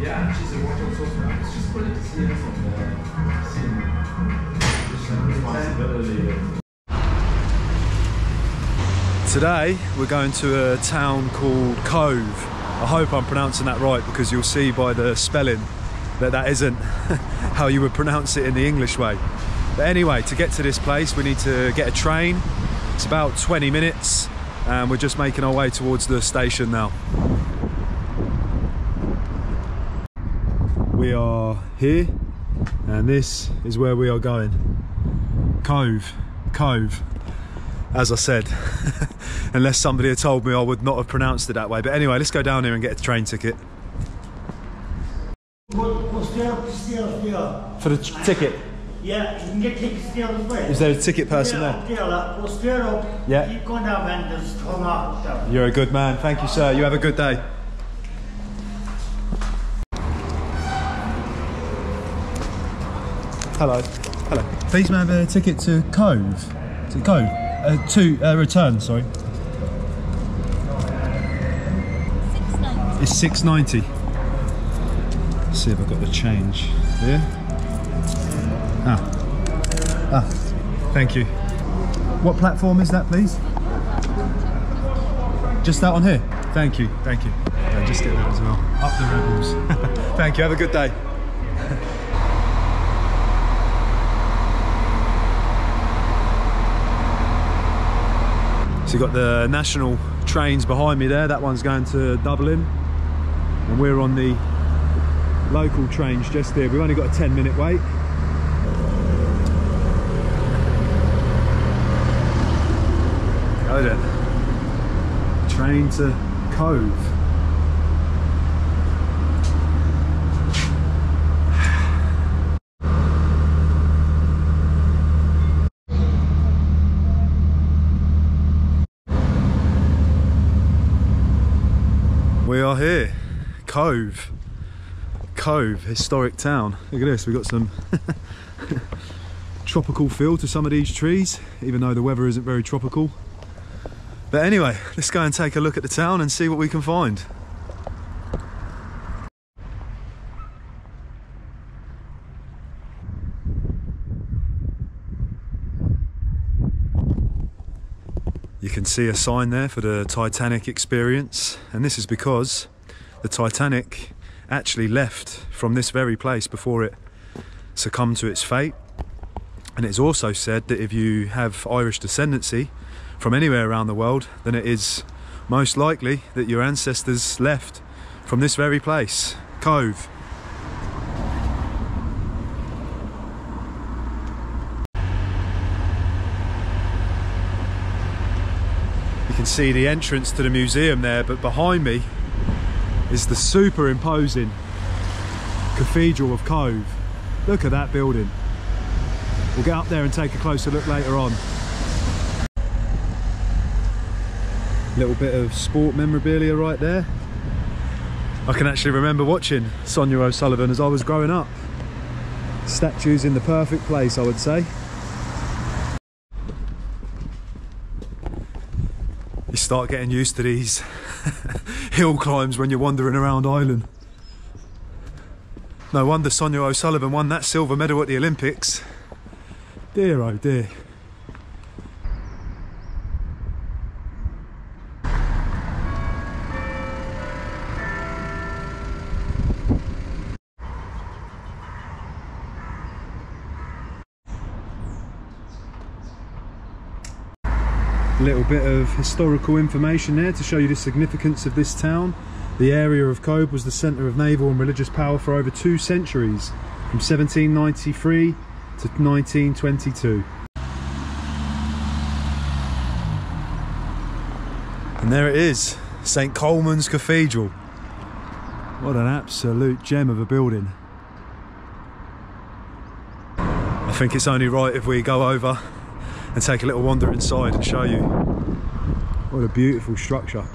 Yeah, she's a watch also. It's just politically from the scene. Responsibility. Today we're going to a town called Cobh. I hope I'm pronouncing that right because you'll see by the spelling that that isn't how you would pronounce it in the English way. But anyway, to get to this place we need to get a train. It's about 20 minutes and we're just making our way towards the station now. We are here and this is where we are going. Cobh, Cobh as I said. Unless somebody had told me I would not have pronounced it that way. But anyway, let's go down here and get a train ticket. For the ticket? Yeah, you can get tickets the other way. Is there a ticket person yeah, there? Yeah, go straight up. Yeah. Keep going down and there's turn off. You're a good man. Thank you, sir. You have a good day. Hello. Hello. Please, may I have a ticket to Cobh? To Cobh? Uh, to uh, return, sorry. It's 690. Let's see if I've got the change. Here. Ah. Ah. Thank you. What platform is that, please? Just that one here. Thank you, thank you. Yeah, just get that as well. Up the rebels. thank you. Have a good day. So you've got the national trains behind me there. That one's going to Dublin, and we're on the local trains just here. We've only got a 10 minute wait. Go then. Train to Cobh. We are here, Cobh. Cobh, historic town. Look at this, we've got some tropical feel to some of these trees, even though the weather isn't very tropical. But anyway, let's go and take a look at the town and see what we can find. You can see a sign there for the Titanic experience, and this is because the Titanic actually left from this very place before it succumbed to its fate. And it's also said that if you have Irish descendancy from anywhere around the world, then it is most likely that your ancestors left from this very place, Cobh. Can see the entrance to the museum there, but behind me is the super imposing Cathedral of Cobh. Look at that building. We'll get up there and take a closer look later on. Little bit of sport memorabilia right there. I can actually remember watching Sonia O'Sullivan as I was growing up. Statues in the perfect place, I would say. Start getting used to these hill climbs when you're wandering around Ireland. No wonder Sonia O'Sullivan won that silver medal at the Olympics. Dear oh dear. Little bit of historical information there to show you the significance of this town. The area of Cobh was the centre of naval and religious power for over two centuries, from 1793 to 1922. And there it is, St Colman's Cathedral. What an absolute gem of a building. I think it's only right if we go over and take a little wander inside and show you what a beautiful structure.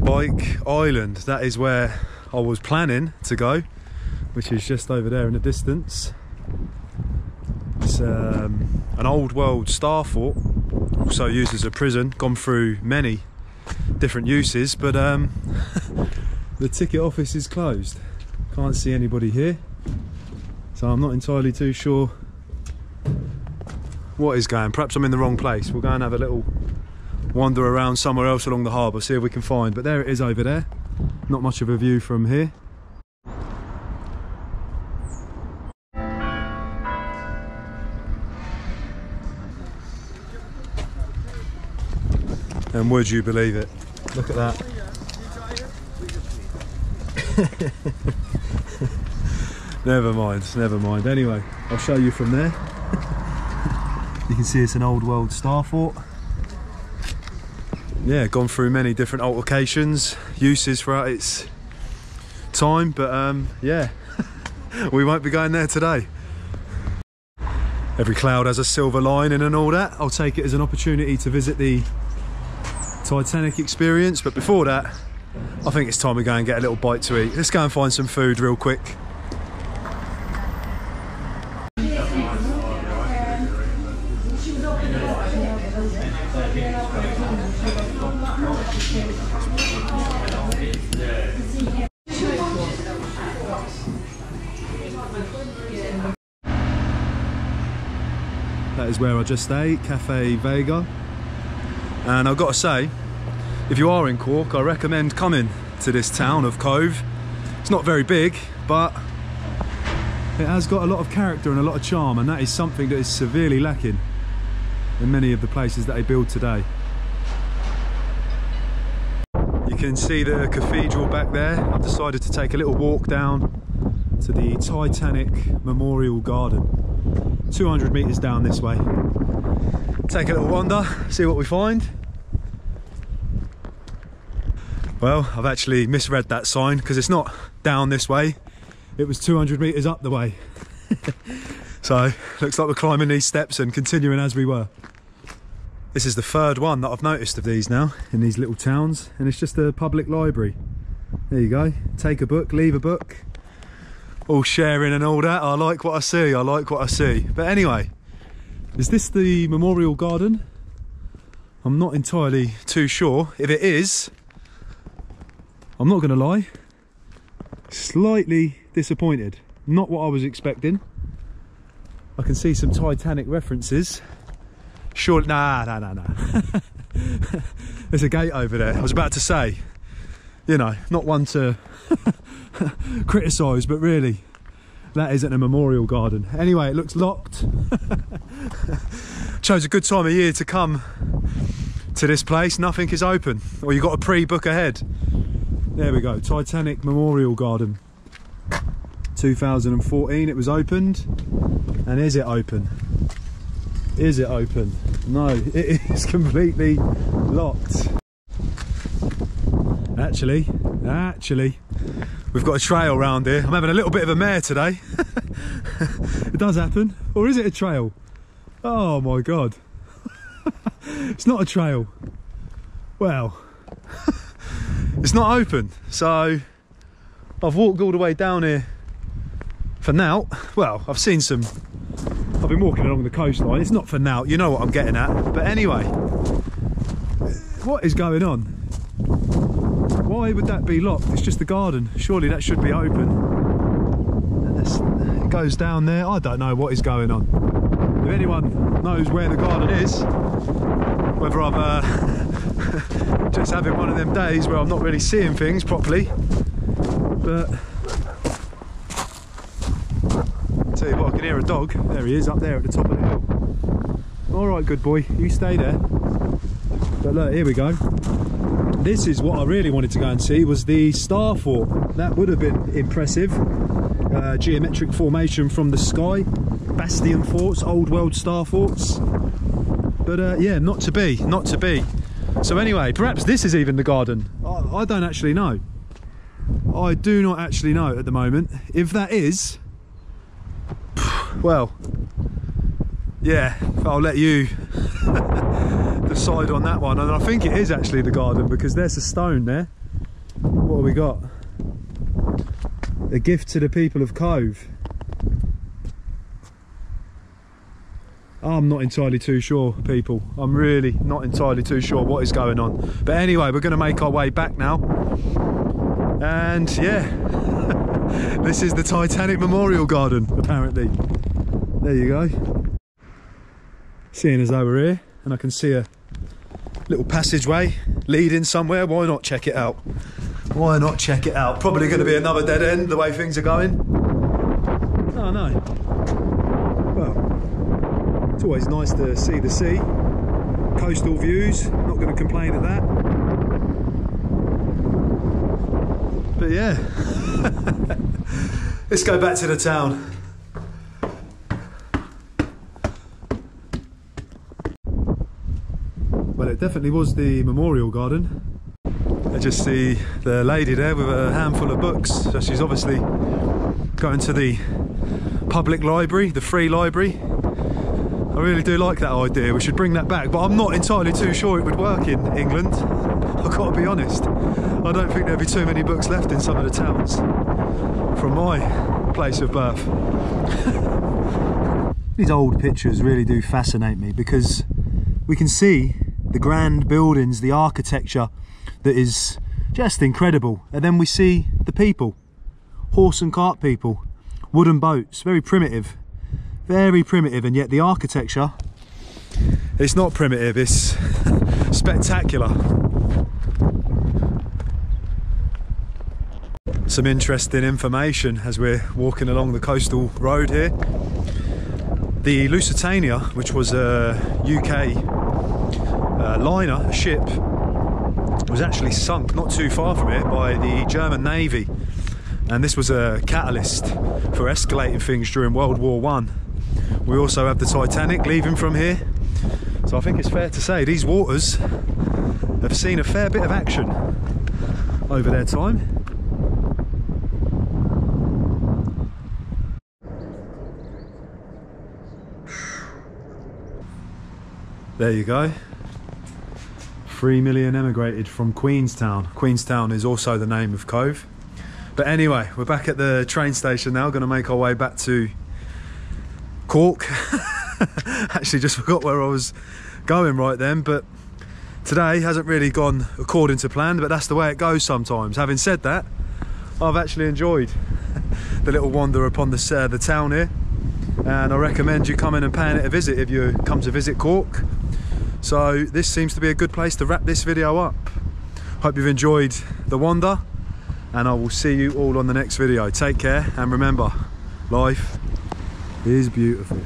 Motorbike Island. That is where I was planning to go, which is just over there in the distance. It's um, an old world star fort, also used as a prison, gone through many different uses, but um, the ticket office is closed. Can't see anybody here, so I'm not entirely too sure what is going. Perhaps I'm in the wrong place. We'll go and have a little wander around somewhere else along the harbour, see if we can find. But there it is over there. Not much of a view from here. And would you believe it? Look at that. never mind, never mind. Anyway, I'll show you from there. you can see it's an old world star fort. Yeah, gone through many different altercations, uses throughout its time, but um, yeah, we won't be going there today. Every cloud has a silver lining and all that. I'll take it as an opportunity to visit the Titanic experience, but before that, I think it's time we go and get a little bite to eat. Let's go and find some food real quick. Just ate, Cafe Vega. And I've got to say, if you are in Cork, I recommend coming to this town of Cobh. It's not very big, but it has got a lot of character and a lot of charm, and that is something that is severely lacking in many of the places that they build today. You can see the cathedral back there. I've decided to take a little walk down to the Titanic Memorial Garden. 200 metres down this way. Take a little wander, see what we find. Well, I've actually misread that sign because it's not down this way. It was 200 metres up the way. so, looks like we're climbing these steps and continuing as we were. This is the third one that I've noticed of these now in these little towns and it's just a public library. There you go, take a book, leave a book. All sharing and all that. I like what I see, I like what I see. But anyway, is this the memorial garden? I'm not entirely too sure. If it is, I'm not going to lie, slightly disappointed. Not what I was expecting. I can see some Titanic references. Sure, nah, nah, nah, nah. There's a gate over there. I was about to say, you know, not one to criticise, but really, that isn't a memorial garden. Anyway, it looks locked. Chose a good time of year to come to this place. Nothing is open, or you've got to pre-book ahead. There we go, Titanic Memorial Garden. 2014 it was opened. And is it open? Is it open? No, it is completely locked. Actually, actually, we've got a trail round here. I'm having a little bit of a mare today. it does happen. Or is it a trail? Oh my God. it's not a trail. Well, it's not open. So I've walked all the way down here for now. Well, I've seen some, I've been walking along the coastline. It's not for now, you know what I'm getting at. But anyway, what is going on? Why would that be locked? It's just the garden. Surely that should be open. it goes down there. I don't know what is going on. If anyone knows where the garden is, whether I'm uh, just having one of them days where I'm not really seeing things properly, but tell you what, I can hear a dog. There he is, up there at the top of the hill. All right, good boy, you stay there. But look, here we go. This is what I really wanted to go and see was the Star Fort. That would have been impressive. Uh, geometric formation from the sky. Bastion forts, old world star forts. But uh, yeah, not to be, not to be. So anyway, perhaps this is even the garden. I, I don't actually know. I do not actually know at the moment. If that is, well, yeah, I'll let you decide on that one. And I think it is actually the garden because there's a stone there. What have we got? A gift to the people of Cobh. I'm not entirely too sure, people. I'm really not entirely too sure what is going on. But anyway, we're going to make our way back now. And yeah, this is the Titanic Memorial Garden, apparently. There you go. Seeing as though we're here, and I can see a little passageway leading somewhere, why not check it out? Why not check it out? Probably going to be another dead end the way things are going. Oh no. Well, it's always nice to see the sea. Coastal views, not going to complain at that. But yeah, let's go back to the town. Well, it definitely was the memorial garden. I just see the lady there with a handful of books. So she's obviously going to the public library, the free library. I really do like that idea. We should bring that back, but I'm not entirely too sure it would work in England. I've got to be honest. I don't think there'd be too many books left in some of the towns from my place of birth. These old pictures really do fascinate me because we can see the grand buildings, the architecture that is just incredible. And then we see the people, horse and cart people, wooden boats, very primitive, very primitive, and yet the architecture, it's not primitive, it's spectacular. Some interesting information as we're walking along the coastal road here. The Lusitania, which was a UK uh, liner, a ship, was actually sunk not too far from here by the German Navy. And this was a catalyst for escalating things during World War One. We also have the Titanic leaving from here. So I think it's fair to say these waters have seen a fair bit of action over their time. There you go. Three million emigrated from Queenstown. Queenstown is also the name of Cobh. But anyway, we're back at the train station now, going to make our way back to Cork. Actually, just forgot where I was going right then, but today hasn't really gone according to plan, but that's the way it goes sometimes. Having said that, I've actually enjoyed the little wander upon the, uh, the town here, and I recommend you coming and paying it a visit if you come to visit Cork. So this seems to be a good place to wrap this video up. Hope you've enjoyed the wander and I will see you all on the next video. Take care and remember, life is beautiful.